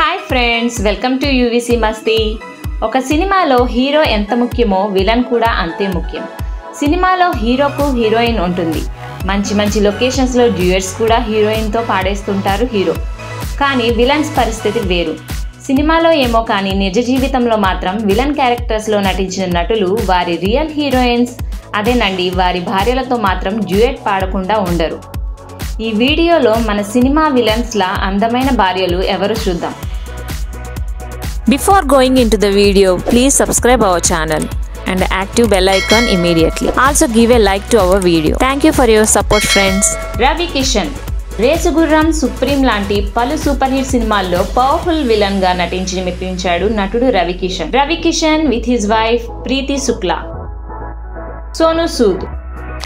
Hi friends welcome to U V C Masti ఒక సినిమాలో hero ఎంత ముఖ్యమో విలన్ కూడా అంతే ముఖ్యం. సినిమాలో హీరోకు హీరోయిన్ ఉంటుంది. మంచి మంచి లొకేషన్స్లో డ్యూయర్స్ కూడా హీరోయిన్తో పాడేస్తుంటారు హీరో. కానీ విలన్స్ పరిస్థితి వేరు. సినిమాలో ఏమో కానీ నిజ జీవితంలో మాత్రం విలన్ క్యారెక్టర్స్లో నటించిన నటులు వారి రియల్ హీరోయిన్స్ అదేనండి వారి భార్యలతో మాత్రం డ్యూయట్ పాడకుండా ఉండరు. ఈ వీడియోలో మన సినిమా విలన్స్లా అందమైన భార్యలు ఎవరు చూద్దాం. Before going in to the video please subscribe our channel and active bell icon immediately also give a like to our video thank you for your support friends Ravi Kishan Race Gurram Supreme లాంటి పలు super hit సినిమాల్లో powerful విలన్గా నటించి మెప్పించాడు నటుడు Ravi Kishan Ravi Kishan with his wife Preeti Shukla. Sonu Sood.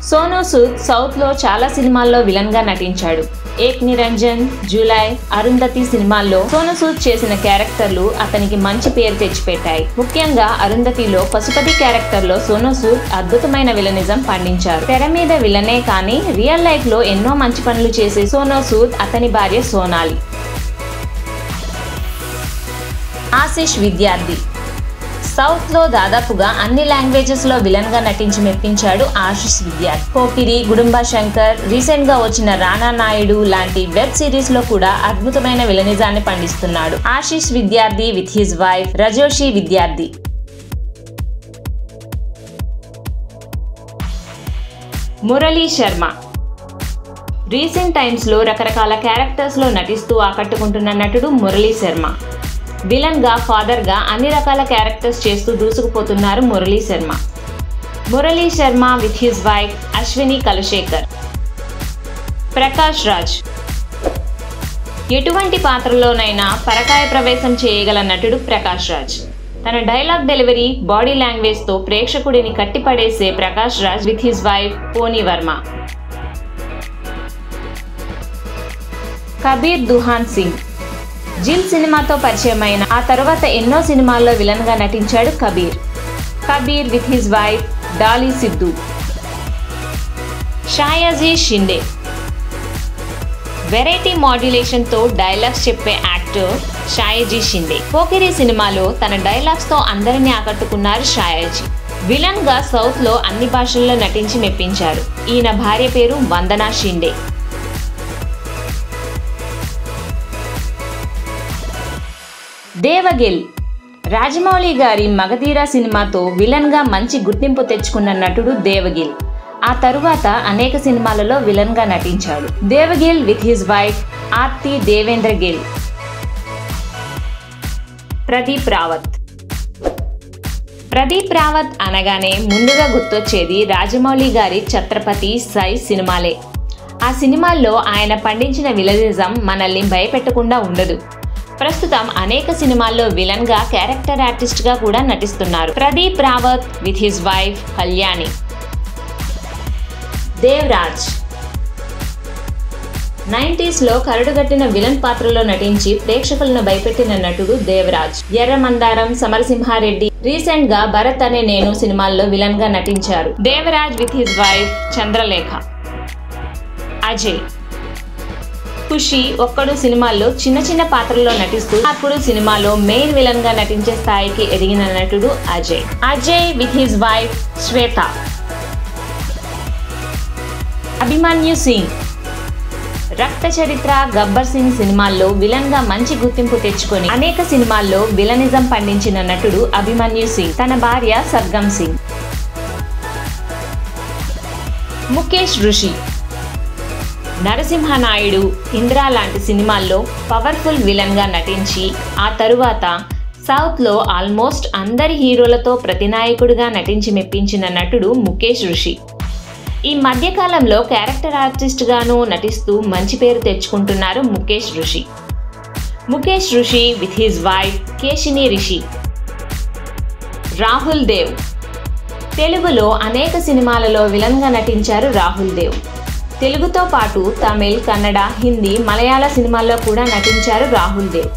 Sonu Sood సౌత్లో చాలా సినిమాల్లో విలన్గా నటించాడు. ఏక్ నిరంజన్ జూలై అరుంధతి సినిమాల్లో సోనూ సూద్ చేసిన క్యారెక్టర్లు అతనికి మంచి పేరు తెచ్చిపెట్టాయి. ముఖ్యంగా అరుంధతిలో పశుపతి క్యారెక్టర్లో సోనూ సూద్ అద్భుతమైన విలనిజం పండించారు. తెర మీద విలనే కానీ రియల్ లైఫ్లో ఎన్నో మంచి పనులు చేసే సోనూ సూద్ అతని భార్య సోనాలి. ఆశిష్ విద్యార్థి సౌత్లో దాదాపుగా అన్ని లాంగ్వేజెస్లో విలన్గా నటించి మెప్పించాడు ఆశిష్ విద్యార్థి పోకిరి గుడుంబ శంకర్ రీసెంట్గా వచ్చిన రానా నాయుడు లాంటి వెబ్ సిరీస్లో కూడా అద్భుతమైన విలనిజాన్ని పండిస్తున్నాడు. ఆశిష్ విద్యార్థి విత్ హిజ్ వైఫ్ రజోషి విద్యార్థి. మురళీ శర్మ. రీసెంట్ టైమ్స్లో రకరకాల క్యారెక్టర్స్లో నటిస్తూ ఆకట్టుకుంటున్న నటుడు మురళీ శర్మ. విలన్గా ఫాదర్గా అన్ని రకాల క్యారెక్టర్స్ చేస్తూ దూసుకుపోతున్నారు Murali Sharma. Murali Sharma with his wife Ashwini Kalsekar. Prakash Raj. ఎటువంటి పాత్రలోనైనా పరకాయ ప్రవేశం చేయగల నటుడు ప్రకాష్ రాజ్. తన డైలాగ్ డెలివరీ బాడీ లాంగ్వేజ్తో ప్రేక్షకుడిని కట్టిపడేసే Prakash Raj with his wife Pony Verma. Kabir Duhan Singh. జిల్ సినిమాతో పరిచయమైన ఆ తర్వాత ఎన్నో సినిమాల్లో విలన్గా నటించాడు Kabir. Kabir with his wife Dolly Sidhu. Sayaji Shinde. Variety మాడ్యులేషన్తో dialogues చెప్పే యాక్టర్ షాయాజీ షిండే. పోకిరి సినిమాలో తన డైలాగ్స్తో అందరినీ ఆకట్టుకున్నారు షాయాజీ. విలన్గా సౌత్లో అన్ని భాషల్లో నటించి మెప్పించారు ఈయన భార్య పేరు వందనా షిండే. దేవగిల్. రాజమౌళి గారి మగధీర సినిమాతో విలన్గా మంచి గుర్తింపు తెచ్చుకున్న నటుడు దేవగిల్. ఆ తరువాత అనేక సినిమాలలో విలన్గా నటించాడు. Dev Gill with his wife Aarti Devendra Gill. Pradeep Rawat. Pradeep Rawat అనగానే ముందుగా గుర్తొచ్చేది రాజమౌళి గారి ఛత్రపతి సై సినిమాలే. ఆ సినిమాల్లో ఆయన పండించిన విలనిజం మనల్ని భయపెట్టకుండా ఉండదు. ప్రస్తుతం అనేక సినిమాల్లో విలన్గా క్యారెక్టర్ ఆర్టిస్ట్గా కూడా నటిస్తున్నారు. Pradeep Rawat with his wife Kalyani. Devraj. నైంటీస్లో కరడుగట్టిన విలన్ పాత్రలో నటించి ప్రేక్షకులను భయపెట్టిన నటుడు దేవరాజ్. ఎర్రమందారం సమరసింహారెడ్డి రీసెంట్గా భరత్ అనే నేను సినిమాల్లో విలన్గా నటించారు. Devaraj with his wife Chandralekha. Ajay. Kushi Okkadu సినిమాల్లో చిన్న చిన్న పాత్రల్లో నటిస్తూ అప్పుడు సినిమాలో మెయిన్ విలన్గా నటించే స్థాయికి ఎదిగిన నటుడు Ajay. Ajay with his wife Shweta. Abhimanyu Singh. Rakta Charitra Gabbar Singh సినిమాల్లో విలన్గా మంచి గుర్తింపు తెచ్చుకొని అనేక సినిమాల్లో విలనిజం పండించిన నటుడు అభిమన్యు సింగ్. తన భార్య సర్గం సింగ్. ముఖేష్ ఋషి. నరసింహనాయుడు ఇంద్రా లాంటి సినిమాల్లో పవర్ఫుల్ విలన్గా నటించి ఆ తరువాత సౌత్లో ఆల్మోస్ట్ అందరి హీరోలతో ప్రతినాయకుడిగా నటించి మెప్పించిన నటుడు ముఖేష్ ఋషి. ఈ మధ్యకాలంలో క్యారెక్టర్ ఆర్టిస్ట్గాను నటిస్తూ మంచి పేరు తెచ్చుకుంటున్నారు Mukesh Rishi. Mukesh Rishi with his wife Keshini Rishi. Rahul Dev. తెలుగులో అనేక సినిమాలలో విలన్గా నటించారు రాహుల్ దేవ్. తెలుగుతో పాటు తమిళ్ కన్నడ హిందీ మలయాళ సినిమాల్లో కూడా నటించారు రాహుల్ దేవ్.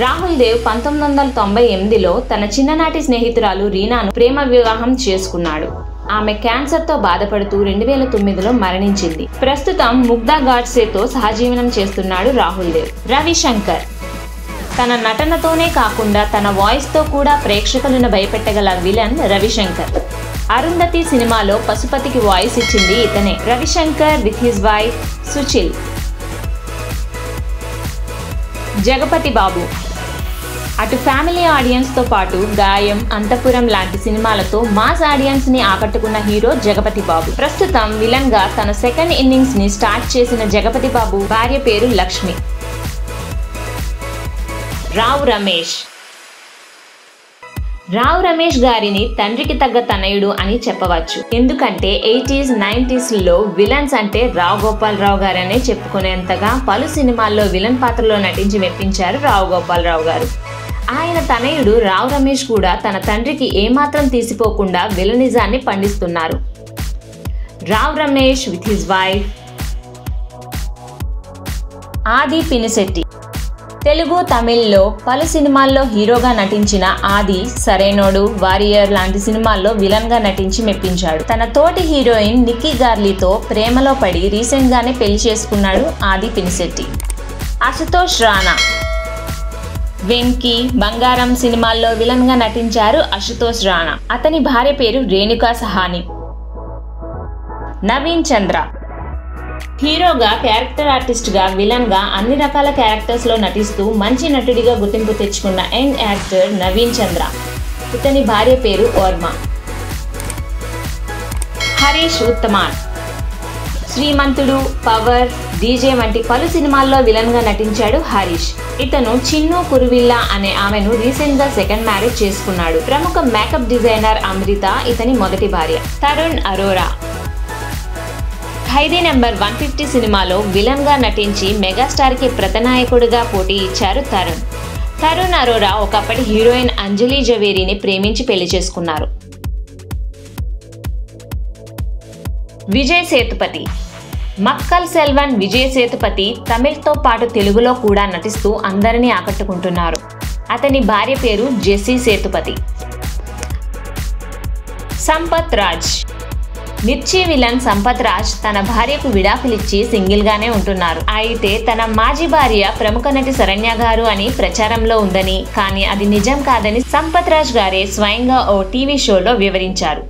రాహుల్ దేవ్ పంతొమ్మిది వందల తొంభై ఎనిమిదిలో తన చిన్ననాటి స్నేహితురాలు రీనాను ప్రేమ వివాహం చేసుకున్నాడు. ఆమె క్యాన్సర్తో బాధపడుతూ రెండు వేల తొమ్మిదిలో మరణించింది. ప్రస్తుతం ముగ్ధా గాడ్సేతో సహజీవనం చేస్తున్నాడు రాహుల్ దేవ్. రవిశంకర్ తన నటనతోనే కాకుండా తన వాయిస్తో కూడా ప్రేక్షకులను భయపెట్టగల విలన్ రవిశంకర్. అరుంధతి సినిమాలో పశుపతికి వాయిస్ ఇచ్చింది ఇతనే. Ravishankar with his wife Suchil. Jagapathi Babu. అటు ఫ్యామిలీ ఆడియన్స్తో పాటు గాయం అంతపురం లాంటి సినిమాలతో మాస్ ఆడియన్స్ని ఆకట్టుకున్న హీరో జగపతి బాబు. ప్రస్తుతం విలన్గా తన సెకండ్ ఇన్నింగ్స్ని స్టార్ట్ చేసిన జగపతి బాబు భార్య పేరు లక్ష్మి. రావు రమేష్. రావు రమేష్ గారిని తండ్రికి తగ్గ తనయుడు అని చెప్పవచ్చు. ఎందుకంటే ఎయిటీస్ నైన్టీస్లో విలన్స్ అంటే రావు గోపాలరావు గారనే చెప్పుకునేంతగా పలు సినిమాల్లో విలన్ పాత్రలో నటించి మెప్పించారు రావు గోపాలరావు గారు. ఆయన తనయుడు రావు రమేష్ కూడా తన తండ్రికి ఏమాత్రం తీసిపోకుండా విలనిజాన్ని పండిస్తున్నారు. Rao Ramesh with his wife Aadhi Pinisetty. Telugu తమిళ్ళో పలు సినిమాల్లో హీరోగా నటించిన ఆది సరైనోడు వారియర్ లాంటి సినిమాల్లో విలన్గా నటించి మెప్పించాడు. తన తోటి హీరోయిన్ నిక్కీ గార్లీతో ప్రేమలో పడి రీసెంట్ గానే పెళ్ళి చేసుకున్నాడు ఆది పినిశెట్టి అశుతోష్ రాణా. వెంకీ బంగారం సినిమాల్లో విలన్గా నటించారు అశుతోష్ రాణా. అతని భార్య పేరు రేణుకా సహాని. నవీన్ చంద్ర. హీరోగా క్యారెక్టర్ ఆర్టిస్ట్గా విలన్గా అన్ని రకాల క్యారెక్టర్స్లో నటిస్తూ మంచి నటుడిగా గుర్తింపు తెచ్చుకున్న యంగ్ యాక్టర్ నవీన్ చంద్ర. ఇతని భార్య పేరు ఓర్మ. హరీష్ ఉత్తమాన్. శ్రీమంతుడు పవర్ డీజే వంటి పలు సినిమాల్లో విలన్గా నటించాడు హరీష్. ఇతను చిన్ను కురువిల్లా అనే ఆమెను రీసెంట్గా సెకండ్ మ్యారేజ్ చేసుకున్నాడు. ప్రముఖ మేకప్ డిజైనర్ అమృత ఇతని మొదటి భార్య. Tarun Arora. Khaidi number one fifty సినిమాలో విలన్గా నటించి మెగాస్టార్కి ప్రతనాయకుడిగా పోటీ ఇచ్చారు తరుణ్. తరుణ్ అరోరా ఒకప్పటి హీరోయిన్ అంజలి జవేరిని ప్రేమించి పెళ్ళి చేసుకున్నారు. విజయ్ సేతుపతి. మక్కల్ సెల్వన్ విజయ్ సేతుపతి తమిళ్తో పాటు తెలుగులో కూడా నటిస్తూ అందరినీ ఆకట్టుకుంటున్నారు. అతని భార్య పేరు జెస్సీ సేతుపతి. సంపత్ రాజ్. మిర్చి విలన్ సంపత్ రాజ్ తన భార్యకు విడాకులిచ్చి సింగిల్ గానే ఉంటున్నారు. అయితే తన మాజీ భార్య ప్రముఖ నటి శరణ్య గారు అని ప్రచారంలో ఉందని కానీ అది నిజం కాదని సంపత్ రాజ్ గారే స్వయంగా ఓ టీవీ షోలో వివరించారు.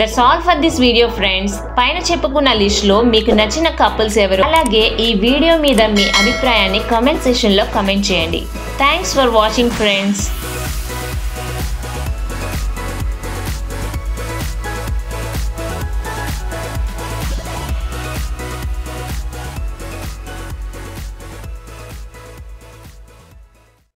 That's all for this video friends పైన చెప్పుకున్న లిస్ట్లో మీకు నచ్చిన కపుల్స్ ఎవరు? అలాగే ఈ వీడియో మీద మీ అభిప్రాయాన్ని కమెంట్ సెషన్లో చేయండి. Thanks for watching friends